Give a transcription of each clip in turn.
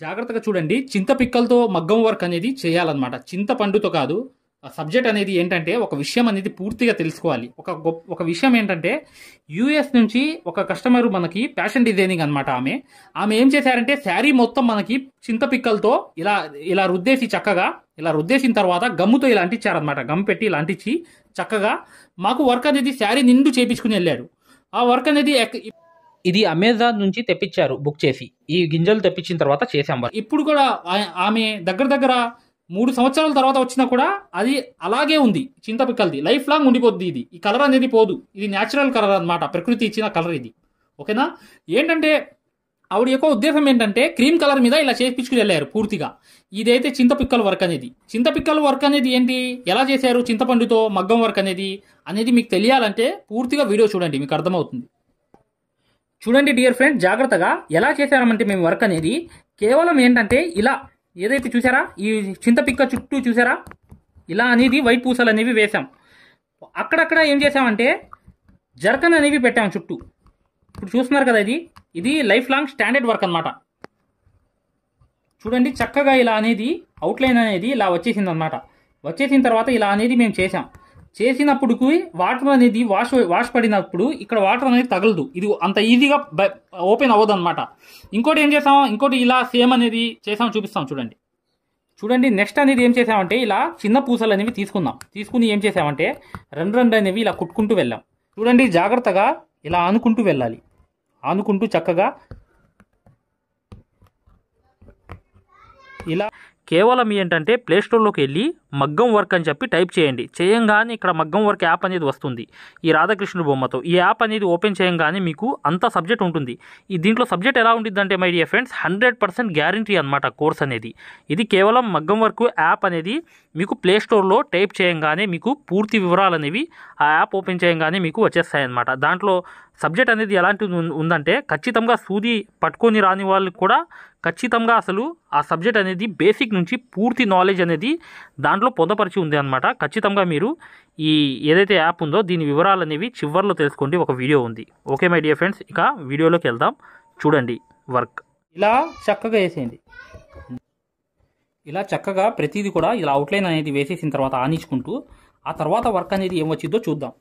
జాగ్రత్తగా చూడండి. చింతపిక్కలతో మగ్గం వర్క్ అనేది చేయాలన్నమాట. చింతపండుతో కాదు సబ్జెక్ట్ అనేది ఏంటంటే ఒక విషయం అనేది పూర్తిగా తెలుసుకోవాలి. ఒక గొప్ప ఒక విషయం ఏంటంటే యూఎస్ నుంచి ఒక కస్టమర్ మనకి ఫ్యాషన్ డిజైనింగ్ అనమాట ఆమె. ఆమె ఏం చేశారంటే శారీ మొత్తం మనకి చింతపిక్కలతో ఇలా ఇలా రుద్దేసి చక్కగా ఇలా రుద్దేసిన తర్వాత గమ్ముతో ఇలా అంటించారనమాట గమ్ పెట్టి ఇలా అంటించి చక్కగా మాకు వర్క్ అనేది శారీ నిండు చేపించుకుని వెళ్ళారు ఆ వర్క్ అనేది ఇది అమెజాన్ నుంచి తెప్పించారు బుక్ చేసి. ఈ గింజలు తెప్పించిన తర్వాత చేసాం ఇప్పుడు కూడా ఆమె దగ్గర దగ్గర మూడు సంవత్సరాల తర్వాత వచ్చినా కూడా అది అలాగే ఉంది చింతపిక్కలది. లైఫ్ లాంగ్ ఉండిపోద్ది ఇది. ఈ కలర్ అనేది పోదు. ఇది న్యాచురల్ కలర్ అన్నమాట. ప్రకృతి ఇచ్చిన కలర్ ఇది. ఓకేనా? ఏంటంటే ఆవిడ యొక్క ఉద్దేశం ఏంటంటే క్రీమ్ కలర్ మీద ఇలా చేపించుకుని వెళ్ళారు పూర్తిగా. ఇదైతే చింతపిక్కల వర్క్ అనేది. చింతపిక్కల వర్క్ అనేది ఏంటి? ఎలా చేశారు? చింతపండుతో మగ్గం వర్క్ అనేది అనేది మీకు తెలియాలంటే పూర్తిగా వీడియో చూడండి మీకు అర్థమవుతుంది. చూడండి డియర్ ఫ్రెండ్ జాగ్రత్తగా ఎలా చేశారంటే మేము వర్క్ అనేది కేవలం ఏంటంటే ఇలా ఏదైతే చూసారా? ఈ చింతపిక్క చుట్టూ చూసారా? ఇలా అనేది వైట్ పూసలు అనేవి వేసాం అక్కడక్కడ ఏం చేసామంటే జర్కన్ అనేవి పెట్టాం చుట్టూ. ఇప్పుడు చూస్తున్నారు కదా ఇది? ఇది లైఫ్ లాంగ్ స్టాండర్డ్ వర్క్ అన్నమాట. చూడండి చక్కగా ఇలా అనేది అవుట్లైన్ అనేది ఇలా వచ్చేసింది అనమాట వచ్చేసిన తర్వాత ఇలా అనేది మేము చేసాం చేసినప్పుడు వాటర్ అనేది వాష్ వాష్ పడినప్పుడు ఇక్కడ వాటర్ అనేది తగలదు. ఇది అంత ఈజీగా ఓపెన్ అవ్వదు అనమాట ఇంకోటి ఏం చేసాం ఇంకోటి ఇలా సేమ్ అనేది చేసాం చూపిస్తాం చూడండి. చూడండి నెక్స్ట్ అనేది ఏం చేసామంటే ఇలా చిన్న పూసలు అనేవి తీసుకుందాం. తీసుకుని ఏం చేసామంటే రెండు రెండు అనేవి ఇలా కుట్టుకుంటూ వెళ్ళాం. చూడండి జాగ్రత్తగా ఇలా ఆనుకుంటూ వెళ్ళాలి. ఆనుకుంటూ చక్కగా ఇలా కేవలం ఏంటంటే ప్లే స్టోర్లోకి వెళ్ళి మగ్గం వర్క్ అని చెప్పి టైప్ చేయండి. చేయంగానే ఇక్కడ మగ్గం వర్క్ యాప్ అనేది వస్తుంది. ఈ రాధాకృష్ణుడు బొమ్మతో. ఈ యాప్ అనేది ఓపెన్ చేయంగానే మీకు అంత సబ్జెక్ట్ ఉంటుంది. ఈ దీంట్లో సబ్జెక్ట్ ఎలా ఉంటుందంటే my dear friends hundred percent guarantee అనమాట కోర్స్ అనేది. ఇది కేవలం మగ్గం వర్క్ యాప్ అనేది మీకు ప్లే స్టోర్లో టైప్ చేయంగానే మీకు పూర్తి వివరాలు అనేవి ఆ యాప్ ఓపెన్ చేయంగానే మీకు వచ్చేస్తాయి అనమాట దాంట్లో సబ్జెక్ట్ అనేది ఎలాంటిది ఉందంటే ఖచ్చితంగా సూది పట్టుకొని రాని వాళ్ళు కూడా ఖచ్చితంగా అసలు ఆ సబ్జెక్ట్ అనేది బేసిక్ నుంచి పూర్తి నాలెడ్జ్ అనేది దాంట్లో పొందపరిచి ఉంది అనమాట ఖచ్చితంగా మీరు ఈ ఏదైతే యాప్ ఉందో దీని వివరాలు అనేవి చివర్లో తెలుసుకోండి. ఒక వీడియో ఉంది. Okay my dear friends. ఇక వీడియోలోకి వెళ్దాం. చూడండి వర్క్. ఇలా చక్కగా వేసేయండి. ఇలా చక్కగా ప్రతిదీ కూడా ఇలా అవుట్లైన్ అనేది వేసేసిన తర్వాత ఆనించుకుంటూ ఆ తర్వాత వర్క్ అనేది ఏం వచ్చిందో చూద్దాం.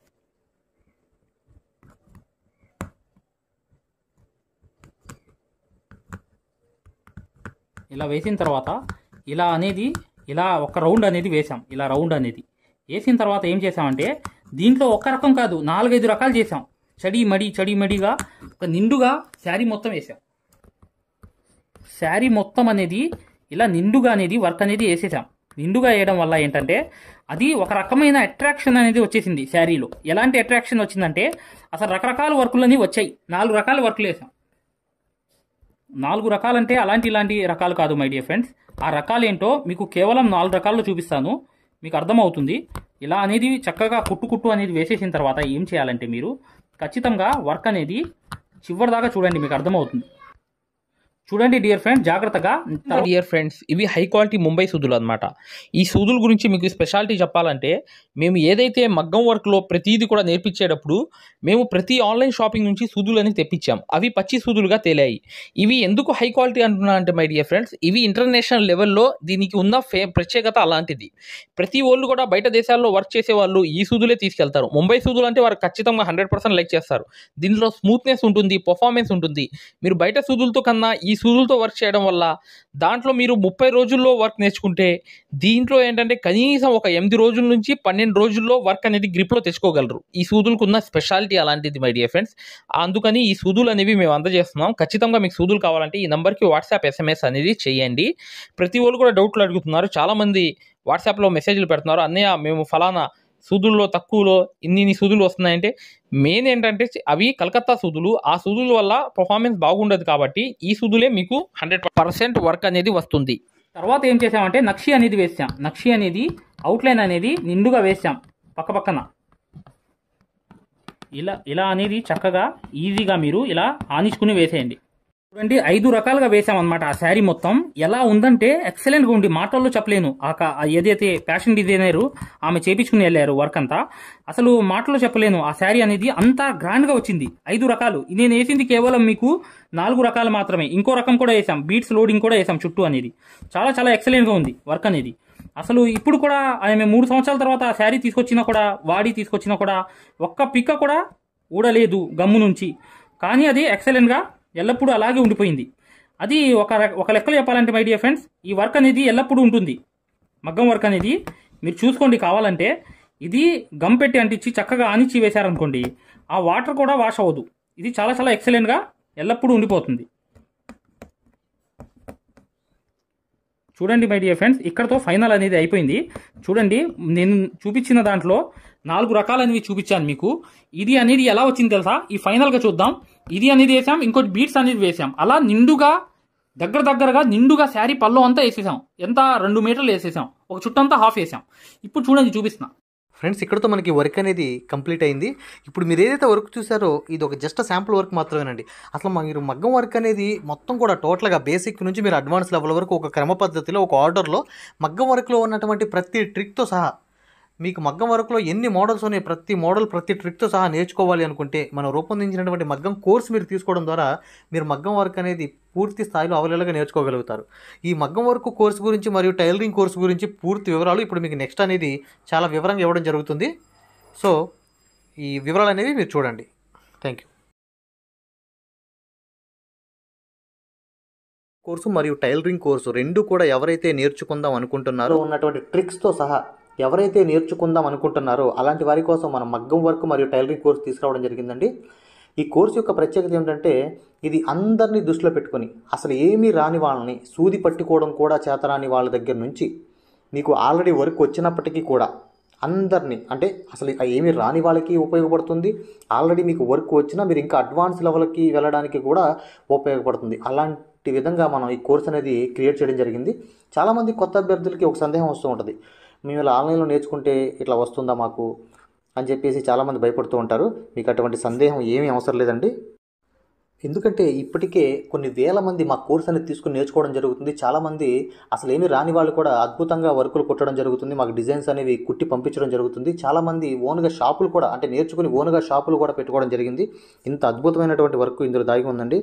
ఇలా వేసిన తర్వాత ఇలా అనేది ఇలా ఒక రౌండ్ అనేది వేసాం ఇలా రౌండ్ అనేది. వేసిన తర్వాత ఏం చేసామంటే దీంట్లో ఒక్క రకం కాదు నాలుగైదు రకాలు చేసాం చడి మడి చడి మడిగా ఒక నిండుగా శారీ మొత్తం వేసాం శారీ మొత్తం అనేది ఇలా నిండుగా అనేది వర్క్ అనేది వేసేసాం. నిండుగా వేయడం వల్ల ఏంటంటే అది ఒక రకమైన అట్రాక్షన్ అనేది వచ్చేసింది శారీలో. ఎలాంటి అట్రాక్షన్ వచ్చిందంటే అసలు రకరకాల వర్కులన్నీ వచ్చాయి. నాలుగు రకాల వర్కులు వేసాం నాలుగు రకాలంటే అలాంటి ఇలాంటి రకాలు కాదు మై డియర్ ఫ్రెండ్స్ ఆ రకాలు ఏంటో మీకు కేవలం నాలుగు రకాల్లో చూపిస్తాను. మీకు అర్థమవుతుంది. ఇలా అనేది చక్కగా కుట్టు కుట్టు అనేది వేసేసిన తర్వాత ఏం చేయాలంటే మీరు ఖచ్చితంగా వర్క్ అనేది చివరిదాకా చూడండి మీకు అర్థమవుతుంది. చూడండి డియర్ ఫ్రెండ్ జాగ్రత్తగా. డియర్ ఫ్రెండ్స్ ఇవి హై క్వాలిటీ ముంబై సూదులు అనమాట ఈ సూదుల గురించి మీకు స్పెషాలిటీ చెప్పాలంటే మేము ఏదైతే మగ్గం వర్క్లో ప్రతిదీ కూడా నేర్పించేటప్పుడు మేము ప్రతి ఆన్లైన్ షాపింగ్ నుంచి సూదులు అనేది తెప్పించాం. అవి పచ్చి సూదులుగా తేలాయి. ఇవి ఎందుకు హై క్వాలిటీ అంటున్నా అంటే మై డియర్ ఫ్రెండ్స్ ఇవి ఇంటర్నేషనల్ లెవెల్లో దీనికి ఉన్న ఫే ప్రత్యేకత అలాంటిది. ప్రతి వాళ్ళు కూడా బయట దేశాల్లో వర్క్ చేసే వాళ్ళు ఈ సూదులే తీసుకెళ్తారు. ముంబై సూదులు అంటే వారు ఖచ్చితంగా హండ్రెడ్ పర్సెంట్ లైక్ చేస్తారు. దీనిలో స్మూత్నెస్ ఉంటుంది పర్ఫార్మెన్స్ ఉంటుంది. మీరు బయట సూదులతో కన్నా ఈ సూదులతో వర్క్ చేయడం వల్ల దాంట్లో మీరు ముప్పై రోజుల్లో వర్క్ నేర్చుకుంటే దీంట్లో ఏంటంటే కనీసం ఒక ఎనిమిది రోజుల నుంచి పన్నెండు రోజుల్లో వర్క్ అనేది గ్రిప్లో తెచ్చుకోగలరు. ఈ సూదులకు ఉన్న స్పెషాలిటీ అలాంటిది మై డియర్ ఫ్రెండ్స్. అందుకని ఈ సూదులు అనేవి మేము అందజేస్తున్నాం. ఖచ్చితంగా మీకు సూదులు కావాలంటే ఈ నెంబర్కి వాట్సాప్ ఎస్ఎంఎస్ అనేది చేయండి. ప్రతి వాళ్ళు కూడా డౌట్లు అడుగుతున్నారు. చాలామంది వాట్సాప్లో మెసేజ్లు పెడుతున్నారు. అన్నయ్య మేము ఫలానా సూదుల్లో తక్కువలో ఇన్ని ఇన్ని సూదులు వస్తున్నాయంటే మెయిన్ ఏంటంటే అవి కలకత్తా సూదులు. ఆ సూదుల వల్ల పర్ఫార్మెన్స్ బాగుండదు కాబట్టి ఈ సూదులే మీకు హండ్రెడ్ పర్సెంట్ వర్క్ అనేది వస్తుంది. తర్వాత ఏం చేసామంటే నక్షి అనేది వేసాం. నక్షి అనేది అవుట్లైన్ అనేది నిండుగా వేసాం. పక్క పక్కన. ఇలా ఇలా అనేది చక్కగా ఈజీగా మీరు ఇలా ఆనించుకుని వేసేయండి. చూడండి ఐదు రకాలుగా వేసాం అనమాట ఆ శారీ మొత్తం. ఎలా ఉందంటే ఎక్సలెంట్గా ఉంది మాటల్లో చెప్పలేను. ఆ ఏదైతే ఫ్యాషన్ డిజైనర్ ఆమె చేపించుకుని వెళ్ళారు వర్క్ అంతా అసలు మాటల్లో చెప్పలేను. ఆ శారీ అనేది అంత గ్రాండ్గా వచ్చింది. ఐదు రకాలు. నేను వేసింది కేవలం మీకు నాలుగు రకాలు మాత్రమే. ఇంకో రకం కూడా వేసాం బీట్స్ లోడింగ్ కూడా వేసాం చుట్టూ అనేది. చాలా చాలా ఎక్సలెంట్గా ఉంది వర్క్ అనేది. అసలు ఇప్పుడు కూడా ఆమె మూడు సంవత్సరాల తర్వాత ఆ శారీ తీసుకొచ్చినా కూడా వాడి తీసుకొచ్చినా కూడా ఒక్క పిక్క కూడా ఊడలేదు గమ్ము నుంచి. కానీ అది ఎక్సలెంట్గా ఎల్లప్పుడూ అలాగే ఉండిపోయింది. అది ఒక ఒక లెక్కలు చెప్పాలంటే మై డియర్ ఫ్రెండ్స్ ఈ వర్క్ అనేది ఎల్లప్పుడూ ఉంటుంది. మగ్గం వర్క్ అనేది మీరు చూసుకోండి కావాలంటే ఇది గమ్ పెట్టి అంటించి చక్కగా ఆనిచ్చి వేశారనుకోండి ఆ వాటర్ కూడా వాష్ అవ్వదు. ఇది చాలా చాలా ఎక్సలెంట్గా ఎల్లప్పుడూ ఉండిపోతుంది. చూడండి మై డియర్ ఫ్రెండ్స్ ఇక్కడతో ఫైనల్ అనేది అయిపోయింది. చూడండి నేను చూపించిన దాంట్లో నాలుగు రకాలనేవి చూపించాను మీకు. ఇది అనేది ఎలా వచ్చింది తెలుసా? ఈ ఫైనల్గా చూద్దాం. ఇది అనేది వేసాం ఇంకోటి బీట్స్ అనేది వేసాం. అలా నిండుగా దగ్గర దగ్గరగా నిండుగా శారీ పళ్ళు అంతా వేసేసాం. ఎంత? రెండు మీటర్లు వేసేసాం. ఒక చుట్టంతా హాఫ్ వేసాం. ఇప్పుడు చూడండి చూపిస్తున్నా. ఫ్రెండ్స్ ఇక్కడతో మనకి వర్క్ అనేది కంప్లీట్ అయింది. ఇప్పుడు మీరు ఏదైతే వర్క్ చూసారో ఇది ఒక జస్ట్ శాంపుల్ వర్క్ మాత్రమేనండి. అసలు మీరు మగ్గం వర్క్ అనేది మొత్తం కూడా టోటల్గా బేసిక్ నుంచి మీరు అడ్వాన్స్ లెవెల్ వరకు ఒక క్రమ పద్ధతిలో ఒక ఆర్డర్లో మగ్గం వర్క్లో ఉన్నటువంటి ప్రతి ట్రిక్తో సహా మీకు మగ్గం వర్క్లో ఎన్ని మోడల్స్ ఉన్నాయి ప్రతి మోడల్ ప్రతి ట్రిక్తో సహా నేర్చుకోవాలి అనుకుంటే మనం రూపొందించినటువంటి మగ్గం కోర్స్ మీరు తీసుకోవడం ద్వారా మీరు మగ్గం వర్క్ అనేది పూర్తి స్థాయిలో అవలేలగా నేర్చుకోగలుగుతారు. ఈ మగ్గం వర్క్ కోర్స్ గురించి మరియు టైలరింగ్ కోర్స్ గురించి పూర్తి వివరాలు ఇప్పుడు మీకు నెక్స్ట్ అనేది చాలా వివరంగా ఇవ్వడం జరుగుతుంది. సో ఈ వివరాలు అనేవి మీరు చూడండి. Thank you. కోర్సు మరియు టైలరింగ్ కోర్సు రెండు కూడా ఎవరైతే నేర్చుకుందాం అనుకుంటున్నారో ఉన్నటువంటి ట్రిక్స్తో సహా ఎవరైతే నేర్చుకుందాం అనుకుంటున్నారో అలాంటి వారి కోసం మనం మగ్గం వర్క్ మరియు టైలరింగ్ కోర్స్ తీసుకురావడం జరిగిందండి. ఈ కోర్సు యొక్క ప్రత్యేకత ఏమిటంటే ఇది అందరినీ దృష్టిలో పెట్టుకొని అసలు ఏమీ రాని వాళ్ళని సూది పట్టుకోవడం కూడా చేతరాని వాళ్ళ దగ్గర నుంచి మీకు ఆల్రెడీ వర్క్ వచ్చినప్పటికీ కూడా అందరినీ అంటే అసలు ఏమీ రాని వాళ్ళకి ఉపయోగపడుతుంది. ఆల్రెడీ మీకు వర్క్ వచ్చినా మీరు ఇంకా అడ్వాన్స్ లెవెల్కి వెళ్ళడానికి కూడా ఉపయోగపడుతుంది. అలాంటి విధంగా మనం ఈ కోర్స్ అనేది క్రియేట్ చేయడం జరిగింది. చాలామంది కొత్త అభ్యర్థులకి ఒక సందేహం వస్తూ ఉంటుంది. మేము ఇలా ఆన్లైన్లో నేర్చుకుంటే ఇట్లా వస్తుందా మాకు అని చెప్పేసి చాలామంది భయపడుతూ ఉంటారు. మీకు అటువంటి సందేహం ఏమీ అవసరం లేదండి. ఎందుకంటే ఇప్పటికే కొన్ని వేల మంది మా కోర్స్ అనేది తీసుకుని నేర్చుకోవడం జరుగుతుంది. చాలామంది అసలు ఏమీ రాని వాళ్ళు కూడా అద్భుతంగా వర్కులు కుట్టడం జరుగుతుంది. మాకు డిజైన్స్ అనేవి కుట్టి పంపించడం జరుగుతుంది. చాలామంది ఓన్గా షాపులు కూడా అంటే నేర్చుకుని ఓన్గా షాపులు కూడా పెట్టుకోవడం జరిగింది. ఇంత అద్భుతమైనటువంటి వర్క్ ఇందులో దాగి ఉందండి.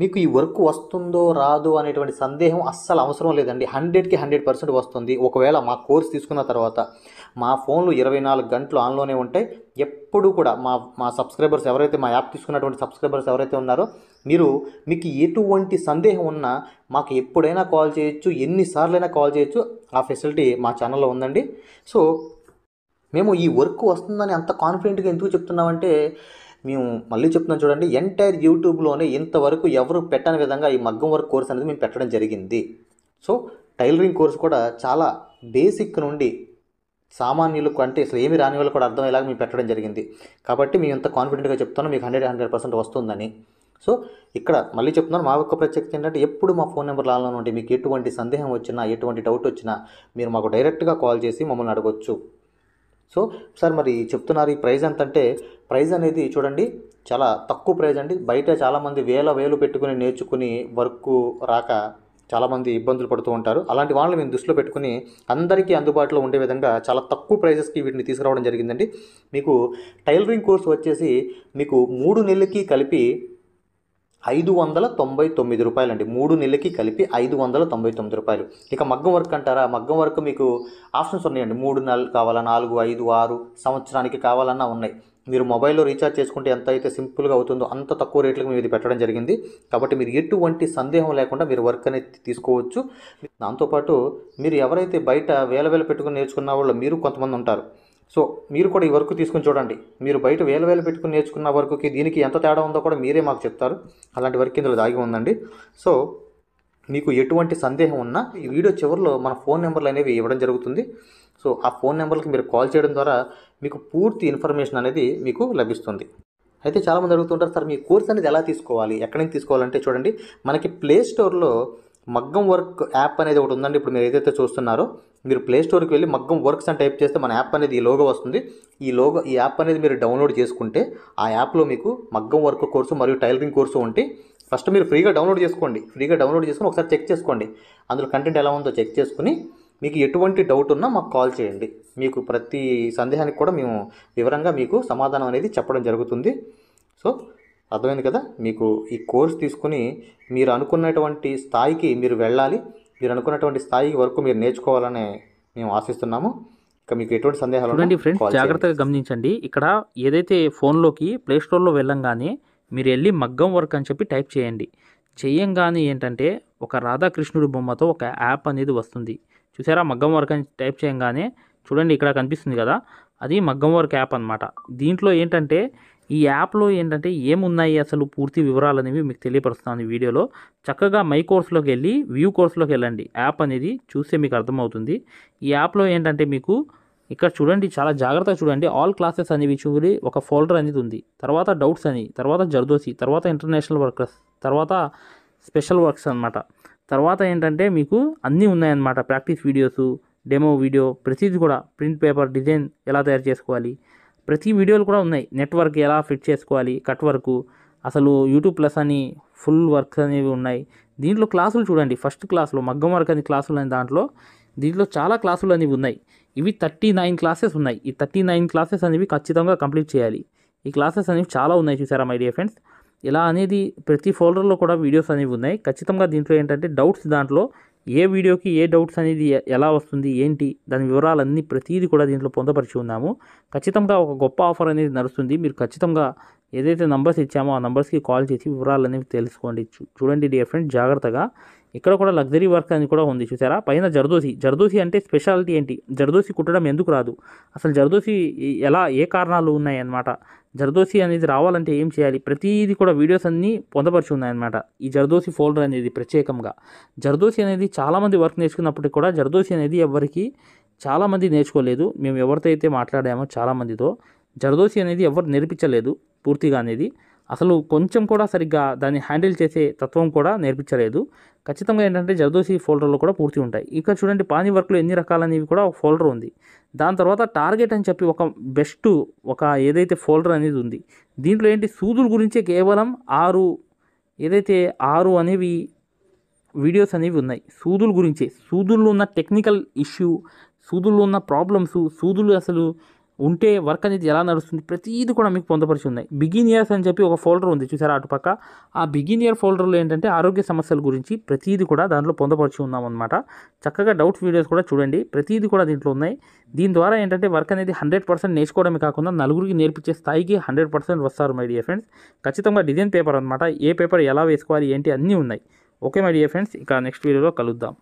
మీకు ఈ వర్క్ వస్తుందో రాదో అనేటువంటి సందేహం అస్సలు అవసరం లేదండి. హండ్రెడ్కి హండ్రెడ్ పర్సెంట్ వస్తుంది. ఒకవేళ మా కోర్స్ తీసుకున్న తర్వాత మా ఫోన్లు ఇరవై నాలుగు గంటలు ఆన్లోనే ఉంటాయి. ఎప్పుడు కూడా మా మా సబ్స్క్రైబర్స్ ఎవరైతే మా యాప్ తీసుకున్నటువంటి సబ్స్క్రైబర్స్ ఎవరైతే ఉన్నారో మీరు మీకు ఎటువంటి సందేహం ఉన్నా మాకు ఎప్పుడైనా కాల్ చేయొచ్చు ఎన్నిసార్లైనా కాల్ చేయొచ్చు ఆ ఫెసిలిటీ మా ఛానల్లో ఉందండి. సో మేము ఈ వర్క్ వస్తుందని అంత కాన్ఫిడెంట్గా ఎందుకు చెప్తున్నామంటే మేము మళ్ళీ చెప్తున్నాం చూడండి ఎంటైర్ యూట్యూబ్లోనే ఇంతవరకు ఎవరు పెట్టని విధంగా ఈ మగ్గం వర్క్ కోర్స్ అనేది మేము పెట్టడం జరిగింది. సో టైలరింగ్ కోర్స్ కూడా చాలా బేసిక్ నుండి సామాన్యులకు అంటే అసలు ఏమి రాని వాళ్ళు కూడా అర్థమయ్యేలాగా మేము పెట్టడం జరిగింది. కాబట్టి మేము ఇంత కాన్ఫిడెంట్గా చెప్తున్నాం మీకు హండ్రెడ్ హండ్రెడ్ పర్సెంట్ వస్తుందని. సో ఇక్కడ మళ్ళీ చెప్తున్నాను మా యొక్క ప్రత్యేకత ఏంటంటే ఎప్పుడు మా ఫోన్ నెంబర్ రావాలని ఉంటే మీకు ఎటువంటి సందేహం వచ్చినా ఎటువంటి డౌట్ వచ్చినా మీరు మాకు డైరెక్ట్గా కాల్ చేసి మమ్మల్ని అడగొచ్చు. సో సార్ మరి చెప్తున్నారు ఈ ప్రైజ్ ఎంత అంటే ప్రైజ్ అనేది చూడండి చాలా తక్కువ ప్రైజ్ అండి. బయట చాలామంది వేల వేలు పెట్టుకుని నేర్చుకుని వర్క్ రాక చాలామంది ఇబ్బందులు పడుతూ ఉంటారు. అలాంటి వాళ్ళని మేము దృష్టిలో పెట్టుకుని అందరికీ అందుబాటులో ఉండే విధంగా చాలా తక్కువ ప్రైజెస్కి వీటిని తీసుకురావడం జరిగిందండి. మీకు టైలరింగ్ కోర్స్ వచ్చేసి మీకు మూడు నెలలకి కలిపి ఐదు వందల తొంభై తొమ్మిది రూపాయలు అండి మూడు నెలలకి కలిపి ఐదు వందల తొంభై తొమ్మిది రూపాయలు. ఇక మగ్గం వర్క్ అంటారా? మగ్గం వర్క్ మీకు ఆప్షన్స్ ఉన్నాయండి. మూడు నెలలు కావాలా? నాలుగు ఐదు ఆరు సంవత్సరానికి కావాలన్నా ఉన్నాయి. మీరు మొబైల్లో రీఛార్జ్ చేసుకుంటే ఎంత అయితే సింపుల్గా అవుతుందో అంత తక్కువ రేట్లకు మీరు ఇది పెట్టడం జరిగింది. కాబట్టి మీరు ఎటువంటి సందేహం లేకుండా మీరు వర్క్ అనేది తీసుకోవచ్చు. దాంతోపాటు మీరు ఎవరైతే బయట వేల వేల పెట్టుకుని నేర్చుకున్న వాళ్ళు మీరు కొంతమంది ఉంటారు. సో మీరు కూడా ఈ వర్క్ తీసుకుని చూడండి. మీరు బయట వేలు వేలు పెట్టుకుని నేర్చుకున్న వర్క్కి దీనికి ఎంత తేడా ఉందో కూడా మీరే మాకు చెప్తారు. అలాంటి వర్క్ ఇందులో దాగి ఉందండి. సో మీకు ఎటువంటి సందేహం ఉన్నా ఈ వీడియో చివరిలో మన ఫోన్ నెంబర్లు అనేవి ఇవ్వడం జరుగుతుంది. సో ఆ ఫోన్ నెంబర్కి మీరు కాల్ చేయడం ద్వారా మీకు పూర్తి ఇన్ఫర్మేషన్ అనేది మీకు లభిస్తుంది. అయితే చాలామంది అడుగుతుంటారు సార్ మీ కోర్స్ అనేది ఎలా తీసుకోవాలి? ఎక్కడి నుంచి తీసుకోవాలంటే చూడండి మనకి ప్లే స్టోర్లో మగ్గం వర్క్ యాప్ అనేది ఒకటి ఉందండి. ఇప్పుడు మీరు ఏదైతే చూస్తున్నారో మీరు ప్లే స్టోర్కి వెళ్ళి మగ్గం వర్క్స్ అని టైప్ చేస్తే మన యాప్ అనేది ఈ లోగో వస్తుంది. ఈ లోగో ఈ యాప్ అనేది మీరు డౌన్లోడ్ చేసుకుంటే ఆ యాప్లో మీకు మగ్గం వర్క్ కోర్సు మరియు టైలరింగ్ కోర్సు ఉంటే ఫస్ట్ మీరు ఫ్రీగా డౌన్లోడ్ చేసుకోండి. ఫ్రీగా డౌన్లోడ్ చేసుకుని ఒకసారి చెక్ చేసుకోండి. అందులో కంటెంట్ ఎలా ఉందో చెక్ చేసుకుని మీకు ఎటువంటి డౌట్ ఉన్నా మాకు కాల్ చేయండి. మీకు ప్రతి సందేహానికి కూడా మేము వివరంగా మీకు సమాధానం అనేది చెప్పడం జరుగుతుంది. సో అర్థమైంది కదా? మీకు ఈ కోర్స్ తీసుకుని మీరు అనుకున్నటువంటి స్థాయికి మీరు వెళ్ళాలి. మీరు అనుకున్నటువంటి స్థాయి వరకు మీరు నేర్చుకోవాలని మేము ఆశిస్తున్నాము. ఇక మీకు ఎటువంటి సందేహాలు చూడండి ఫ్రెండ్స్. జాగ్రత్తగా గమనించండి. ఇక్కడ ఏదైతే ఫోన్లోకి ప్లే స్టోర్లో వెళ్ళంగానే మీరు వెళ్ళి మగ్గం వర్క్ అని చెప్పి టైప్ చేయండి. చేయంగానే ఏంటంటే ఒక రాధాకృష్ణుడి బొమ్మతో ఒక యాప్ అనేది వస్తుంది. చూసారా? మగ్గం వర్క్ అని టైప్ చేయంగానే చూడండి ఇక్కడ కనిపిస్తుంది కదా? అది మగ్గం వర్క్ యాప్ అన్నమాట. దీంట్లో ఏంటంటే ఈ యాప్లో ఏంటంటే ఏమున్నాయి అసలు పూర్తి వివరాలు అనేవి మీకు తెలియపరుస్తాను ఈ వీడియోలో. చక్కగా మై కోర్స్లోకి వెళ్ళి వ్యూ కోర్స్లోకి వెళ్ళండి. యాప్ అనేది చూస్తే మీకు అర్థమవుతుంది. ఈ యాప్లో ఏంటంటే మీకు ఇక్కడ చూడండి చాలా జాగ్రత్తగా చూడండి. ఆల్ క్లాసెస్ అనేవి చూడి ఒక ఫోల్డర్ అనేది ఉంది. తర్వాత డౌట్స్ అని తర్వాత జర్దోసి తర్వాత ఇంటర్నేషనల్ వర్కర్స్ తర్వాత స్పెషల్ వర్క్స్ అనమాట తర్వాత ఏంటంటే మీకు అన్నీ ఉన్నాయన్నమాట. ప్రాక్టీస్ వీడియోస్ డెమో వీడియో ప్రతిదీ కూడా. ప్రింట్ పేపర్ డిజైన్ ఎలా తయారు చేసుకోవాలి ప్రతి వీడియోలు కూడా ఉన్నాయి. నెట్వర్క్ ఎలా ఫిట్ చేసుకోవాలి కట్ వర్క్ అసలు యూట్యూబ్ ప్లస్ అని ఫుల్ వర్క్స్ అనేవి ఉన్నాయి. దీంట్లో క్లాసులు చూడండి. ఫస్ట్ క్లాసులో మగ్గం వర్క్ అని క్లాసులు అనే దాంట్లో. దీంట్లో చాలా క్లాసులు అనేవి ఉన్నాయి. ఇవి థర్టీ నైన్ క్లాసెస్ ఉన్నాయి. ఈ థర్టీ నైన్ క్లాసెస్ అనేవి ఖచ్చితంగా కంప్లీట్ చేయాలి. ఈ క్లాసెస్ అనేవి చాలా ఉన్నాయి చూసారా మై డియర్ ఫ్రెండ్స్? ఇలా అనేది ప్రతి ఫోల్డర్లో కూడా వీడియోస్ అనేవి ఉన్నాయి. ఖచ్చితంగా దీంట్లో ఏంటంటే డౌట్స్ దాంట్లో ఏ వీడియోకి ఏ డౌట్స్ అనేది ఎలా వస్తుంది ఏంటి దాని వివరాలన్నీ ప్రతిదీ కూడా దీంట్లో పొందపరిచి ఉన్నాము. ఖచ్చితంగా ఒక గొప్ప ఆఫర్ అనేది నడుస్తుంది. మీరు ఖచ్చితంగా ఏదైతే నంబర్స్ ఇచ్చామో ఆ నంబర్స్కి కాల్ చేసి వివరాలు అనేవి తెలుసుకోండి. చూడండి డియర్ ఫ్రెండ్ జాగ్రత్తగా. ఇక్కడ కూడా లగ్జరీ వర్క్ అని కూడా ఉంది చూసారా? పైన జర్దోసి. జర్దోసి అంటే స్పెషాలిటీ ఏంటి? జర్దోసి కుట్టడం ఎందుకు రాదు? అసలు జర్దోసి ఎలా ఏ కారణాలు ఉన్నాయి అన్నమాట జర్దోసి అనేది రావాలంటే ఏం చేయాలి? ప్రతిదీ కూడా వీడియోస్ అన్నీ పొందపరిచి ఉన్నాయన్నమాట ఈ జర్దోసి ఫోల్డర్ అనేది ప్రత్యేకంగా. జర్దోసి అనేది చాలామంది వర్క్ నేర్చుకున్నప్పటికీ కూడా జర్దోసి అనేది ఎవరికి చాలామంది నేర్చుకోలేదు. మేము ఎవరితో అయితే మాట్లాడామో చాలామందితో. జర్దోసి అనేది ఎవరు నేర్పించలేదు పూర్తిగా అనేది. అసలు కొంచెం కూడా సరిగ్గా దాన్ని హ్యాండిల్ చేసే తత్వం కూడా నేర్పించలేదు. ఖచ్చితంగా ఏంటంటే జర్దోసి ఫోల్డర్లో కూడా పూర్తి ఉంటాయి. ఇక చూడండి పానీ వర్క్లో ఎన్ని రకాలనేవి కూడా ఒక ఫోల్డర్ ఉంది. దాని తర్వాత టార్గెట్ అని చెప్పి ఒక బెస్ట్ ఒక ఏదైతే ఫోల్డర్ అనేది ఉంది. దీంట్లో ఏంటి? సూదుల గురించే కేవలం ఆరు ఏదైతే ఆరు అనేవి వీడియోస్ అనేవి ఉన్నాయి. సూదుల గురించే. సూదుల్లో ఉన్న టెక్నికల్ ఇష్యూ సూదుల్లో ఉన్న ప్రాబ్లమ్స్ సూదులు అసలు ఉంటే వర్క్ అనేది ఎలా నడుస్తుంది ప్రతిదీ కూడా మీకు పొందపరిచి ఉన్నాయి బిగిన్ ఇయర్స్ అని చెప్పి ఒక ఫోల్డర్ ఉంది చూసారా అటుపక్క ఆ బిగిన్ ఇయర్ ఫోల్డర్లో ఏంటంటే ఆరోగ్య సమస్యల గురించి ప్రతిదీ కూడా దాంట్లో పొందపరిచి ఉన్నాం అనమాట చక్కగా డౌట్స్ వీడియోస్ కూడా చూడండి. ప్రతిదీ కూడా దీంట్లో ఉన్నాయి. దీని ద్వారా ఏంటంటే వర్క్ అనేది హండ్రెడ్ పర్సెంట్ నేర్చుకోవడమే కాకుండా నలుగురికి నేర్పించే స్థాయికి హండ్రెడ్ పర్సెంట్ వస్తారు మై డియర్ ఫ్రెండ్స్. ఖచ్చితంగా డిజైన్ పేపర్ అనమాట ఏ పేపర్ ఎలా వేసుకోవాలి ఏంటి అన్నీ ఉన్నాయి. Okay my dear friends. ఇక నెక్స్ట్ వీడియోలో కలుద్దాం.